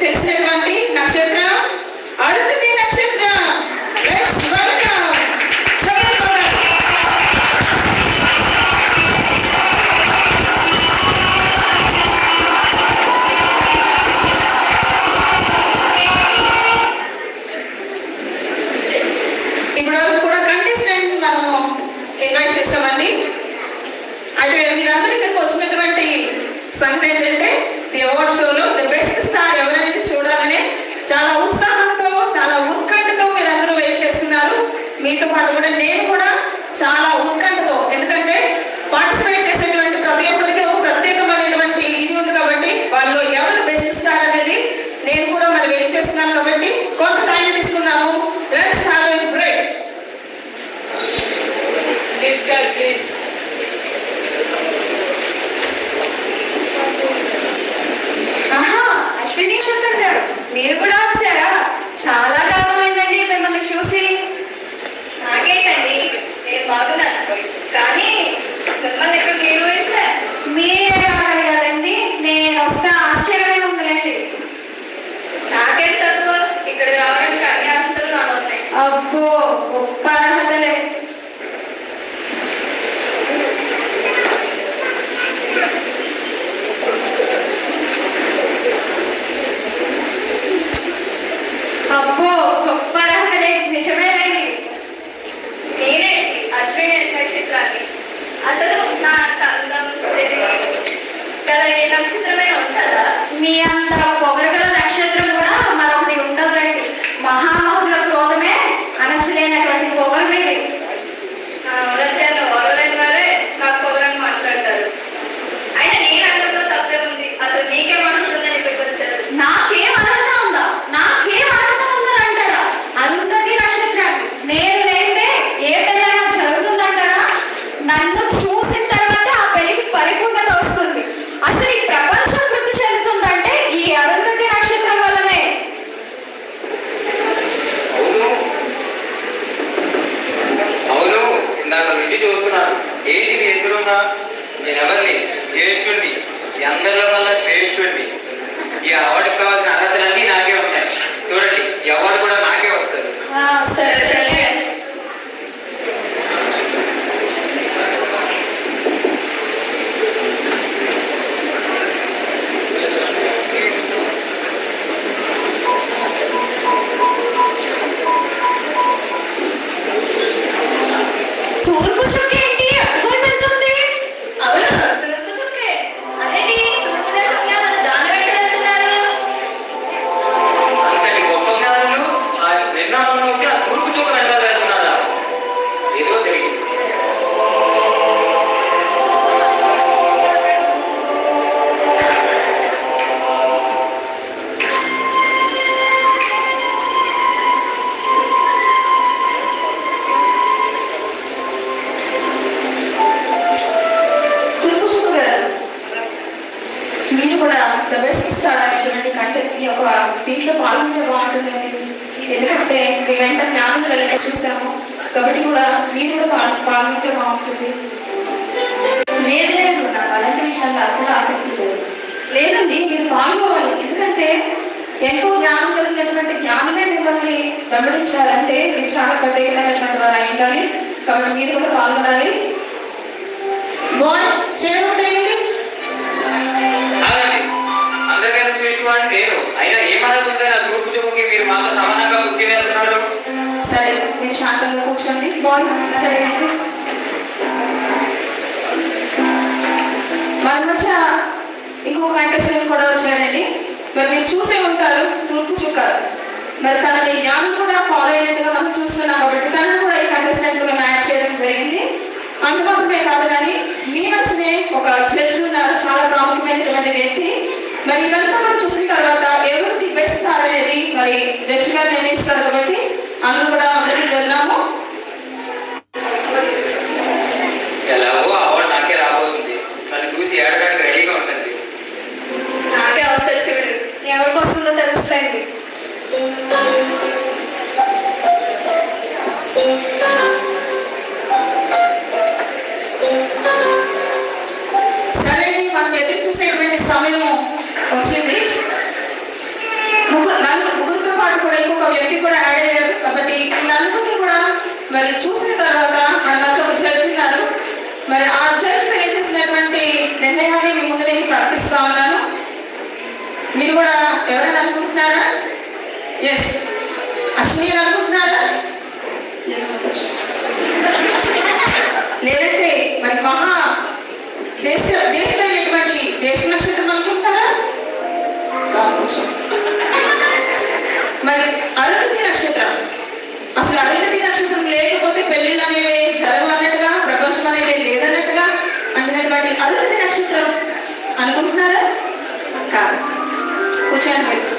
తెలిసినటువంటి నక్షత్ర. నక్షత్రాన్ని అసలు నా అందం తెలివి గల ఏ నక్షత్రమే ఉంటుందా? మీ అంత పొగరగల నక్షత్రం కూడా మరొకటి ఉండదు రండి మహామహుల క్రోధమే అనచలేనటువంటి పొగరు మీద. ఎందుకంటే మేము వెంట జ్ఞానం కలిగి చూసాము కాబట్టి కూడా మీరు కూడా పా పాల్గొంటే బాగుంటుంది. లేదే అలాంటి విషయాల్లో అసలు ఆసక్తి లేదు. లేదండి మీరు పాల్గొవాలి. ఎందుకంటే ఎంతో జ్ఞానం కలిగినటువంటి జ్ఞానమే మిమ్మల్ని వెంబడించాలంటే మీరు చాలా పట్టేయాలన్నటువంటి వారు అయి ఉండాలి. కాబట్టి మీరు కూడా పాల్గొనాలి. శాంతంగా కూర్చోండి. బాల్ సరే. అండి మన మధ్య ఇంకో కంటెస్టెంట్ కూడా వచ్చారండి మరి మీరు చూసే ఉంటారు తూర్పు చుక్క. మరి తనని జ్ఞానం కూడా ఫాలో అయినట్టుగా మనం చూస్తున్నాం కాబట్టి తనను కూడా ఈ కంటెస్టెంట్ కూడా యాడ్ చేయడం జరిగింది. అంత మాత్రమే కాదు కానీ మీ మధ్యనే ఒక చర్చ ఉన్నారు చాలా ప్రాముఖ్యమైనటువంటి వ్యక్తి. మరి ఇదంతా మనం చూసిన తర్వాత ఎవరు ది బెస్ట్ సార్ అనేది మరి జడ్జిగా గారు నిర్ణయిస్తారు కాబట్టి ఇంకొక వ్యక్తి కూడా యాడ్ అయ్యారు. కాబట్టి ఈ నలుగురిని కూడా మరి చూసిన తర్వాత మళ్ళీ ఒక చర్చ్ ఉన్నారు. మరి ఆ చర్చ్ తెలియజేసినటువంటి నిర్ణయాన్ని మీ ముందు నేను ప్రకటిస్తా ఉన్నాను. మీరు కూడా ఎవరైనా అనుకుంటున్నారా? ఎస్ అశ్విని అనుకుంటున్నారా? లేదంటే మరి మహా చేసిన జ్యేష్ఠమైనటువంటి జ్యేష్ఠ నక్షత్రం అనుకుంటారా కావచ్చు. అరుంధతి నక్షత్రం. అసలు అరుంధతి నక్షత్రం లేకపోతే పెళ్ళిళ్ళు అనేవి జరగవన్నట్టుగా ప్రపంచం అనేది లేదన్నట్టుగా అంటున్నటువంటి అరుంధతి నక్షత్రం అనుకుంటున్నారా? కాదు. కూర్చోండి మీరు.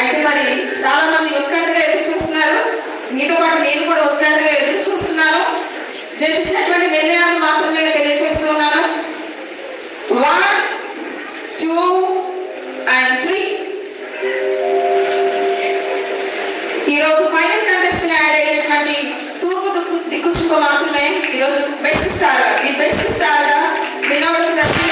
అయితే మరి చాలా మంది ఉత్కంఠగా ఎదురు చూస్తున్నారు. మీతో పాటు నేను కూడా ఉత్కంఠగా ఎదురు చూస్తున్నాను. జడ్జిసినటువంటి నిర్ణయాలు మాత్రమే తెలియజేస్తున్నాను. మాత్రమే ఈరోజు బెస్ట్ స్టార్ ఈ బెస్ట్ స్టార్గా వినవడం జరిగింది కాబట్టి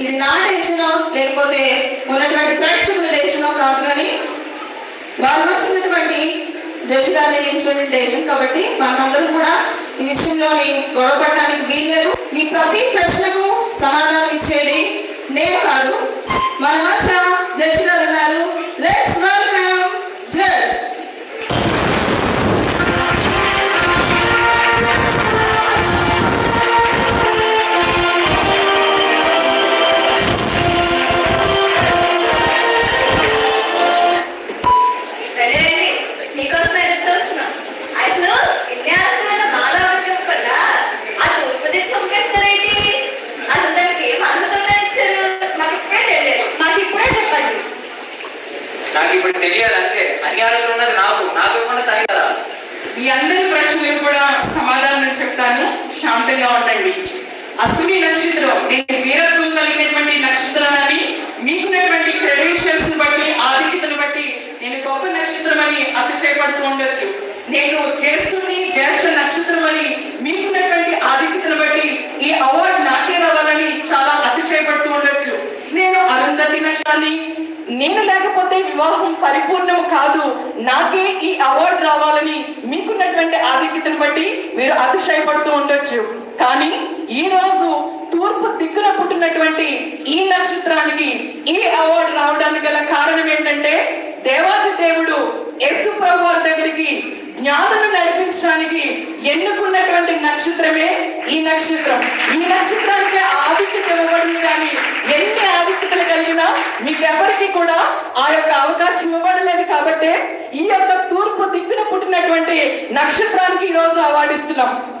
ఇది నా డేషనో లేకపోతే ఉన్నటువంటి ప్రేక్షకుల డేషనో కాదు కానీ వాళ్ళు వచ్చినటువంటి జడ్జి గారు నియమించినటువంటి డేషన్ కాబట్టి మనమందరం కూడా ఈ విషయంలోని గొడవపడడానికి వీల్లేదు. మీ ప్రతి ప్రశ్నకు సమాధానం ఇచ్చేది నేను కాదు. మన మధ్య అశ్విని నక్షత్రం. నేను వీరత్వం కలిగినటువంటి నక్షత్రం అని మీకున్నటువంటి క్రెడెన్షియల్స్ బట్టి ఆధిక్యతను బట్టి నేను గొప్ప నక్షత్రం అని అతిశయపడుతూ ఉండొచ్చు. నేను జ్యేష్ఠుని జ్యేష్ఠ నక్షత్రం అని మీకున్నటువంటి ఆధిక్యతను బట్టి ఈ అవార్డు నాకే రావాలని చాలా అతిశయపడుతూ ఉండొచ్చు. నేను అరుంధతి నక్షాన్ని నేను లేకపోతే వివాహం పరిపూర్ణం కాదు. నాకే ఈ అవార్డు రావాలని మీకున్నటువంటి ఆధిక్యతను బట్టి మీరు అతిశయపడుతూ ఉండొచ్చు. కానీ ఈ రోజు తూర్పు దిక్కున పుట్టినటువంటి ఈ నక్షత్రానికి ఈ అవార్డు రావడానికి గల కారణం ఏంటంటే దేవాది దేవుడు యేసు ప్రభు దగ్గరికి జ్ఞానను నడిపించడానికి ఎన్నుకున్నటువంటి నక్షత్రమే ఈ నక్షత్రం. ఈ నక్షత్రానికి ఆధిక్యత ఇవ్వబడింది కానీ ఎన్ని ఆధిక్యతలు కలిగినా మీకెవరికి కూడా ఆ యొక్క అవకాశం ఇవ్వబడలేదు కాబట్టి ఈ యొక్క తూర్పు దిక్కున పుట్టినటువంటి నక్షత్రానికి ఈరోజు అవార్డు ఇస్తున్నాం.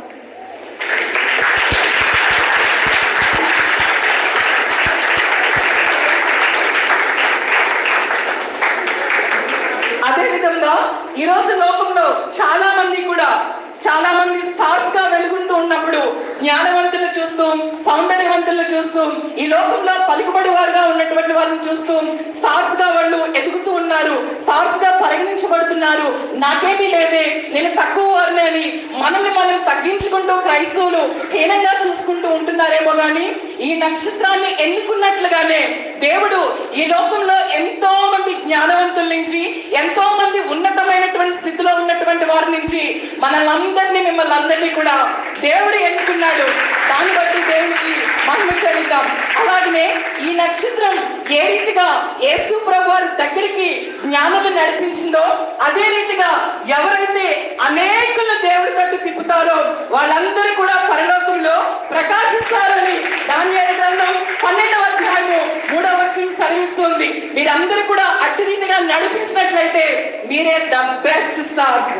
జ్ఞానవంతులను చూస్తూ సౌందర్యవంతులను చూస్తూ ఈ లోకంలో పలుకుబడి వారుగా ఉన్నటువంటి వారిని చూస్తూ స్టార్స్గా వాళ్ళు ఎదుగుతూ ఉన్నారు స్టార్స్గా పరిగణించబడుతున్నారు. నాకేమీ లేదే నేను తక్కువ వారిని అని మనల్ని మనం తగ్గించుకుంటూ క్రైస్తవులు హీనంగా చూసుకుంటూ ఉంటున్నారేమో కానీ ఈ నక్షత్రాన్ని ఎన్నుకున్నట్లుగానే దేవుడు ఈ లోకంలో ఎంతో మంది జ్ఞానవంతుల నుంచి ఎంతో మంది ఉన్నతమైనటువంటి స్థితిలో ఉన్నటువంటి వారి నుంచి మనల్ని అందరినీ మిమ్మల్ని అందరినీ కూడా దేవుడు ఎన్నుకున్నాడు. దాన్ని బట్టి దేవునికి మహిమ చెల్లిద్దాం. అలాగనే ఈ నక్షత్రం ఏ రీతిగా యేసు ప్రభు వారి దగ్గరికి జ్ఞానులు నడిపించిందో అదే రీతిగా ఎవరైతే అనేకులు దేవుడి తట్టు తిప్పుతారో వాళ్ళందరూ కూడా పరలోకంలో ప్రకాశిస్తారని దాని గ్రంథం పన్నెండవ అధ్యాయము మూడవ వచ్చిన సెలవిస్తుంది మీరందరూ కూడా అట్టి రీతిగా నడిపించినట్లయితే మీరే ద బెస్ట్ స్టార్స్.